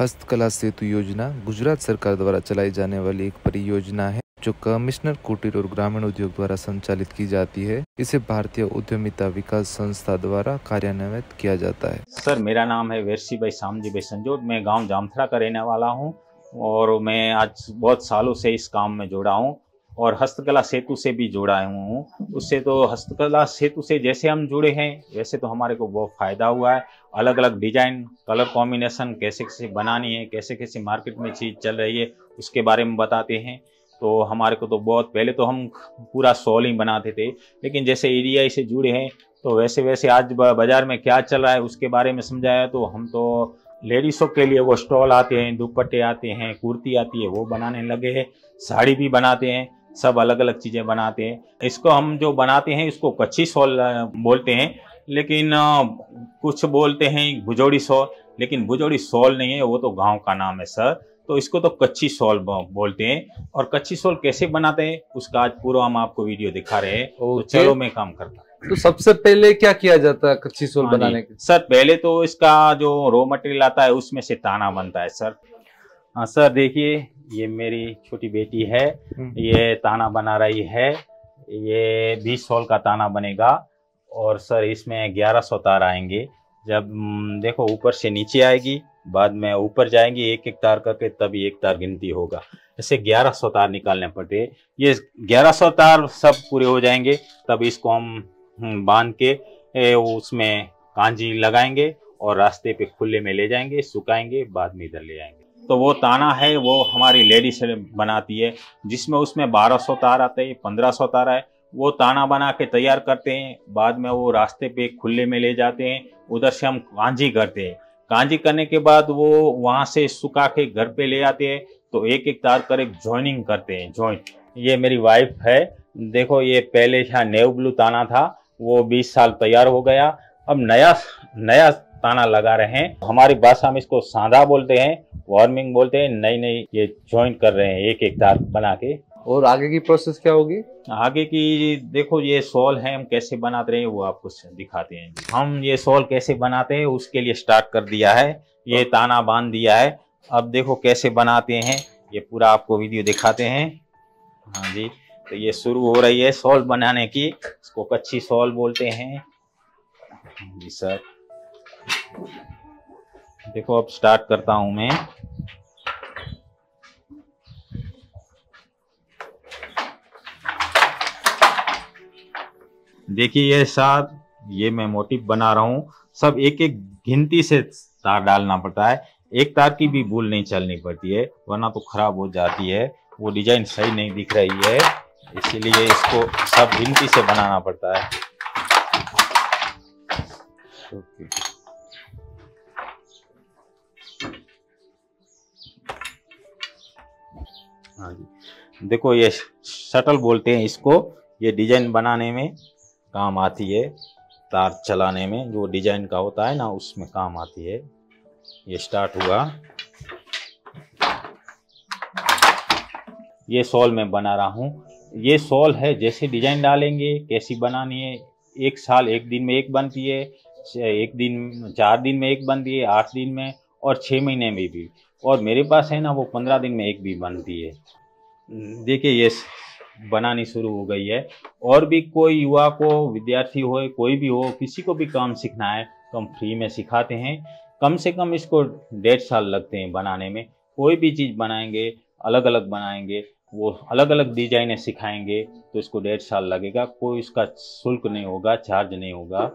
हस्तकला सेतु योजना गुजरात सरकार द्वारा चलाई जाने वाली एक परियोजना है, जो कमिश्नर कुटीर और ग्रामीण उद्योग द्वारा संचालित की जाती है। इसे भारतीय उद्यमिता विकास संस्था द्वारा कार्यान्वित किया जाता है। सर, मेरा नाम है वेरसी भाई सामजी भाई संजोत। मैं गाँव जामथरा का रहने वाला हूँ और मैं आज बहुत सालों से इस काम में जुड़ा हूँ। और हस्तकला सेतु से भी जुड़ा हूँ। उससे तो हस्तकला सेतु से जैसे हम जुड़े हैं, वैसे तो हमारे को बहुत फ़ायदा हुआ है। अलग अलग डिज़ाइन, कलर कॉम्बिनेशन कैसे कैसे बनानी है कैसे कैसे मार्केट में चीज़ चल रही है, उसके बारे में बताते हैं। तो हमारे को तो बहुत पहले तो हम पूरा सॉल ही बनाते थे, लेकिन जैसे एरिया से जुड़े हैं तो वैसे वैसे आज बाज़ार में क्या चल रहा है, उसके बारे में समझाया तो हम तो लेडीज़ों के लिए वो स्टॉल आते हैं, दुपट्टे आते हैं, कुर्ती आती है, वो बनाने लगे हैं, साड़ी भी बनाते हैं। सब अलग अलग चीज़ें बनाते हैं। इसको हम जो बनाते हैं इसको कच्ची सॉल बोलते हैं। लेकिन कुछ बोलते हैं भुजोड़ी सॉल लेकिन भुजोड़ी सॉल नहीं है वो तो गाँव का नाम है सर। तो इसको तो कच्ची सॉल बोलते हैं। और कच्ची सॉल कैसे बनाते हैं उसका आज पूरा हम आपको वीडियो दिखा रहे हैं। तो चलो मैं काम करता तो सबसे पहले क्या किया जाता है कच्ची सोल हाँ बनाने के? सर पहले तो इसका जो रॉ मटेरियल आता है उसमें से ताना बनता है सर। हाँ सर देखिए ये मेरी छोटी बेटी है हम्म। ये ताना बना रही है ये बीस सोल का ताना बनेगा और सर इसमें ग्यारह सौ तार आएँगे। जब हम्म, देखो ऊपर से नीचे आएगी बाद में ऊपर जाएँगे एक एक तार करके तभी एक तार गिनती होगा। ऐसे ग्यारह सौ तार निकालने पड़ते ये ग्यारह सौ तार सब पूरे हो जाएँगे तब इसको हम हम्म, बाँध के उसमें कांजी लगाएँगे और रास्ते पे खुले में ले जाएँगे सुखाएँगे बाद में इधर ले जाएँगे तो वो ताना है, वो हमारी लेडीज़ बनाती है, जिसमें उसमें 1200 तार आते हैं 1500 तार है वो ताना बना के तैयार करते हैं, बाद में वो रास्ते पे खुले में ले जाते हैं, उधर से हम कांजी करते हैं। कांजी करने के बाद वो वहाँ से सुखा के घर पे ले आते हैं तो एक एक तार कर एक ज्वाइनिंग करते हैं ज्वाइंट ये मेरी वाइफ है, देखो ये पहले यहाँ नेव ब्लू ताना था, वो 20 साल तैयार हो गया, अब नया नया ताना लगा रहे हैं। हमारी भाषा में इसको सांदा बोलते हैं वार्मिंग बोलते हैं नई नई ये ज्वाइन कर रहे हैं एक एक तार बना के। और आगे की प्रोसेस क्या होगी? आगे की देखो ये सॉल है हम कैसे बनाते रहे वो आपको दिखाते हैं। हम ये सॉल कैसे बनाते हैं उसके लिए स्टार्ट कर दिया है ये ताना बाँध दिया है। अब देखो कैसे बनाते हैं ये पूरा आपको वीडियो दिखाते हैं। हाँ जी तो ये शुरू हो रही है सॉल बनाने की इसको कच्ची सॉल बोलते हैं। जी सर देखो अब स्टार्ट करता हूँ मैं। देखिए, ये साथ, ये मैं मोटिव बना रहा हूँ। सब एक एक गिनती से तार डालना पड़ता है। एक तार की भी भूल नहीं चलनी पड़ती है, वरना तो खराब हो जाती है। वो डिज़ाइन सही नहीं दिख रही है, इसीलिए इसको सब गिनती से बनाना पड़ता है। हाँ जी। देखो, ये शटल बोलते हैं इसको, ये डिज़ाइन बनाने में। काम आती है तार चलाने में, जो डिज़ाइन का होता है ना, उसमें काम आती है। ये स्टार्ट हुआ। ये सॉल मैं बना रहा हूँ। ये सॉल है, जैसे डिज़ाइन डालेंगे, कैसी बनानी है, एक साल एक दिन में एक बनती है एक दिन, चार दिन में एक बनती है, आठ दिन में, और छः महीने में भी। और मेरे पास है ना, वो पंद्रह दिन में एक भी बनती है। देखिए, ये बनानी शुरू हो गई है। और भी कोई युवा को, विद्यार्थी हो, कोई भी हो, किसी को भी काम सीखना है तो हम फ्री में सिखाते हैं। कम से कम इसको डेढ़ साल लगते हैं बनाने में। कोई भी चीज़ बनाएँगे अलग अलग बनाएँगे, वो अलग अलग डिजाइने सिखाएँगे तो इसको डेढ़ साल लगेगा। कोई इसका शुल्क नहीं होगा, चार्ज नहीं होगा।